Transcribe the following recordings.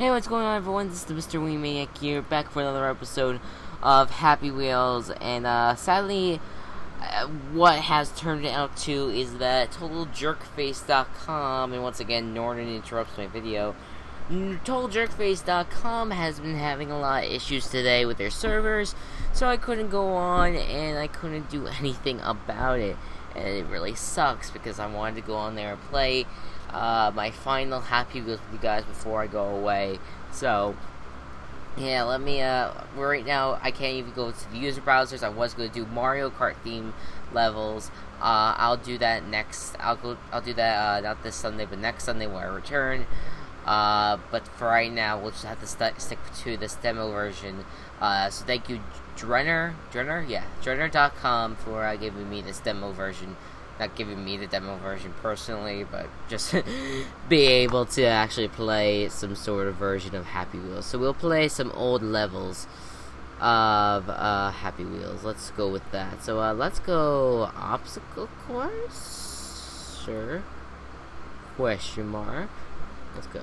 Hey, what's going on, everyone? This is the Mr. Wii Maniac here, back for another episode of Happy Wheels, and uh, sadly, uh, what has turned out to is that TotalJerkface.com, and once again, Norton interrupts my video. TotalJerkface.com has been having a lot of issues today with their servers, so I couldn't go on and I couldn't do anything about it. And it really sucks because I wanted to go on there and play uh, my final Happy with you guys before I go away. So, yeah, let me, uh, right now, I can't even go to the user browsers. I was going to do Mario Kart theme levels. Uh, I'll do that next, I'll go, I'll do that, uh, not this Sunday, but next Sunday when I return. Uh, but for right now, we'll just have to st stick to this demo version. Uh, so thank you, Drenner, Drenner, yeah, Drenner.com for uh, giving me this demo version not giving me the demo version personally, but just be able to actually play some sort of version of Happy Wheels. So we'll play some old levels of uh, Happy Wheels. Let's go with that. So uh, let's go obstacle course. Sure. Question mark. Let's go.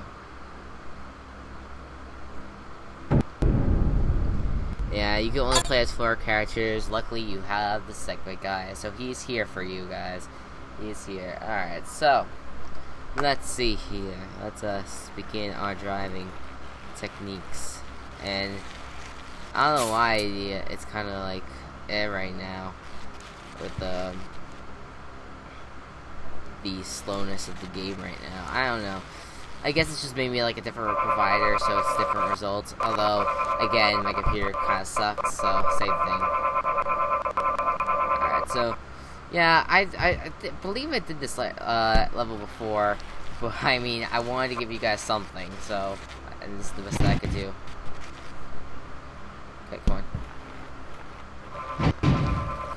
Yeah, you can only play as four characters. Luckily, you have the Segway guy, so he's here for you guys. He's here. Alright, so, let's see here. Let's uh, begin our driving techniques. And, I don't know why it's kind of like eh right now with the, the slowness of the game right now. I don't know. I guess it's just maybe like a different provider, so it's different results. Although, again, my computer kind of sucks, so same thing. Alright, so, yeah, I, I, I believe I did this uh, level before, but I mean, I wanted to give you guys something, so, and this is the best that I could do. Okay, come on.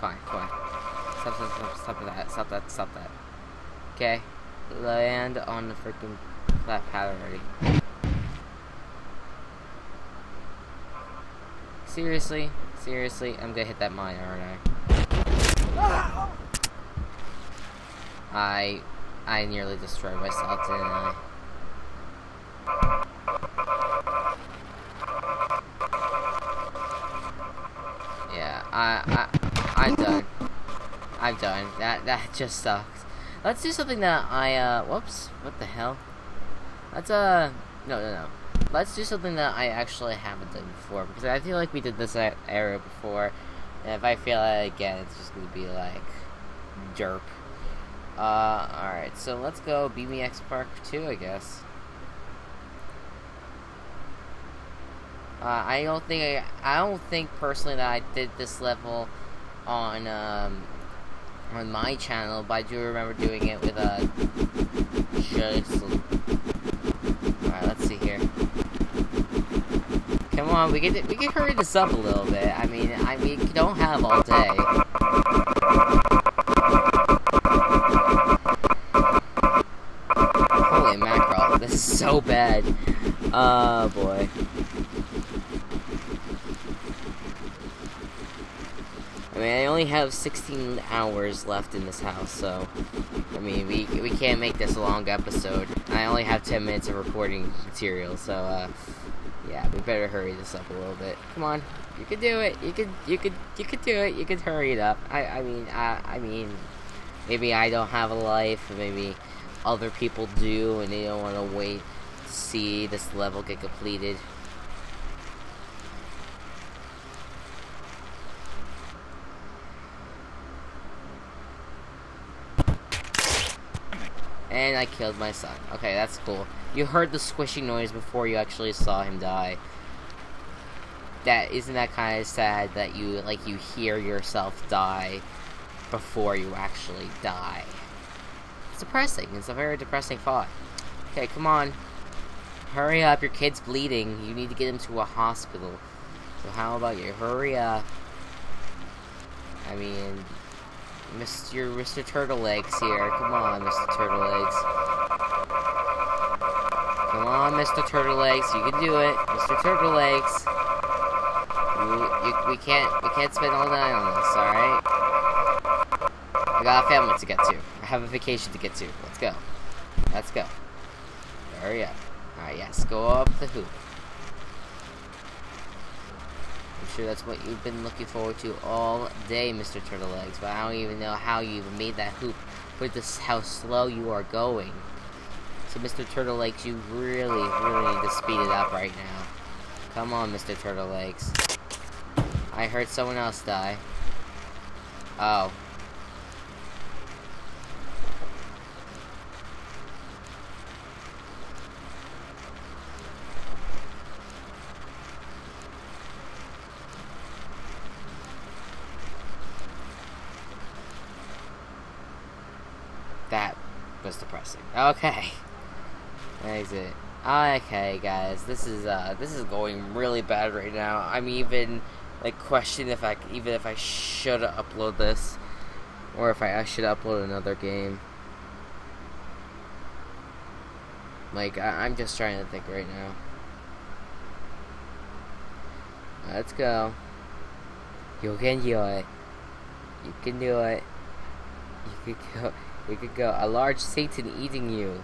Fine, come on. Stop, stop, stop, stop that, stop that, stop that. Okay, land on the freaking that pad already. Seriously? Seriously? I'm gonna hit that mine, aren't I? I... I nearly destroyed myself, didn't I? Yeah, I... I... I'm done. I'm done. That, that just sucks. Let's do something that I, uh... Whoops. What the hell? Let's, uh, no, no, no. Let's do something that I actually haven't done before, because I feel like we did this area before, and if I fail it again, it's just gonna be like, derp. Uh, alright, so let's go BMX Park 2, I guess. Uh, I don't think I, I don't think personally that I did this level on, um, on my channel, but I do remember doing it with, uh, just Come on, we can we can hurry this up a little bit. I mean, I we don't have all day. Holy mackerel, this is so bad. Oh boy. I mean, I only have 16 hours left in this house, so I mean, we we can't make this a long episode. I only have 10 minutes of recording material, so uh yeah, we better hurry this up a little bit. Come on, you could do it. You could, you could, you could do it. You could hurry it up. I, I mean, I, I mean, maybe I don't have a life. Maybe other people do, and they don't want to wait to see this level get completed. And I killed my son. Okay, that's cool. You heard the squishing noise before you actually saw him die. That isn't that kind of sad that you like you hear yourself die before you actually die. It's depressing. It's a very depressing thought. Okay, come on. Hurry up, your kid's bleeding. You need to get him to a hospital. So how about you hurry up? I mean, Mr. Mr. Turtle Legs here. Come on, Mr. Turtle Legs. Come on, Mr. Turtle Legs. You can do it, Mr. Turtle Legs. You, you, we can't we can't spend all night on this, all right? I got a family to get to. I have a vacation to get to. Let's go. Let's go. Hurry up. Alright, yes, go up the hoop. I'm sure that's what you've been looking forward to all day, Mr. Turtle Legs, but I don't even know how you even made that hoop with this how slow you are going. So, Mr. Turtle Legs, you really, really need to speed it up right now. Come on, Mr. Turtle Legs. I heard someone else die. Oh. That was depressing. Okay. Exit. Okay, guys, this is uh, this is going really bad right now. I'm even like questioning if I even if I should upload this or if I, I should upload another game. Like I, I'm just trying to think right now. Let's go. You can do it. You can do it. You could go. You could go. A large Satan eating you.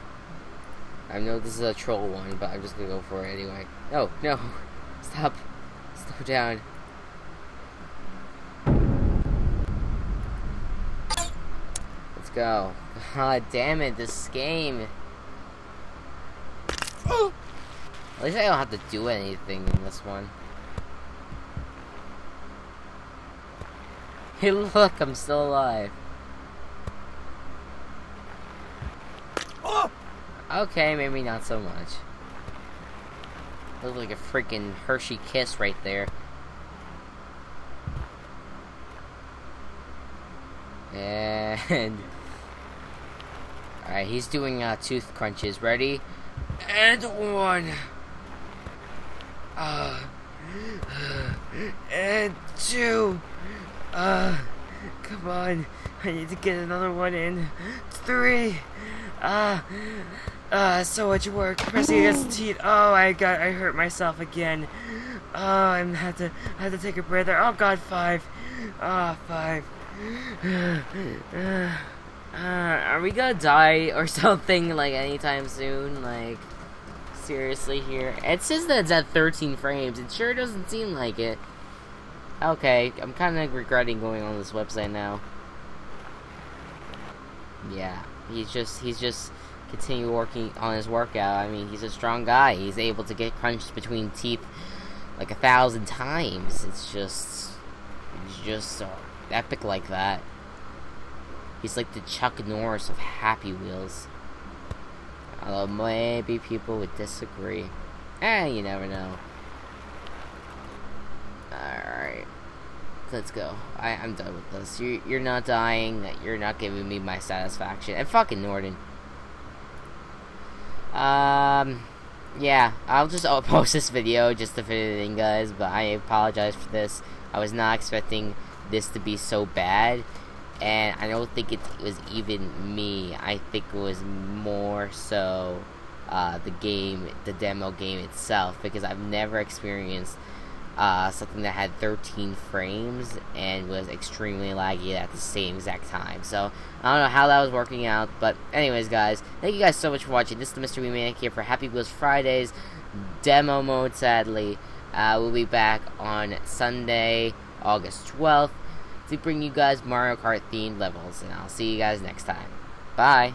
I know this is a troll one, but I'm just gonna go for it anyway. No, no. Stop. Slow down. Let's go. God ah, damn it, this game. At least I don't have to do anything in this one. Hey look, I'm still alive. Okay, maybe not so much. Looks like a freaking Hershey kiss right there. And... Alright, he's doing uh, tooth crunches. Ready? And one. Uh, and two. Uh, come on. I need to get another one in. Three. Uh, uh, so much work pressing against the teeth. Oh, I got, I hurt myself again. Oh, I had to, I had to take a breather. Oh God, five. Ah, oh, five. Uh, are we gonna die or something like anytime soon? Like, seriously here? It says that it's at 13 frames. It sure doesn't seem like it. Okay, I'm kind of regretting going on this website now. Yeah, he's just, he's just continue working on his workout. I mean, he's a strong guy. He's able to get crunched between teeth like a thousand times. It's just, it's just so epic like that. He's like the Chuck Norris of Happy Wheels. Although maybe people would disagree. Eh, you never know. Alright. Let's go. I, I'm done with this. You, you're not dying. You're not giving me my satisfaction. And fucking Norton. Um, yeah, I'll just post this video just to fit it in, guys, but I apologize for this. I was not expecting this to be so bad, and I don't think it was even me. I think it was more so uh, the game, the demo game itself, because I've never experienced uh, something that had 13 frames and was extremely laggy at the same exact time. So, I don't know how that was working out, but anyways, guys, thank you guys so much for watching. This is the Mr. Wii Maniac here for Happy Wheels Fridays demo mode, sadly. Uh, we'll be back on Sunday, August 12th, to bring you guys Mario Kart themed levels, and I'll see you guys next time. Bye!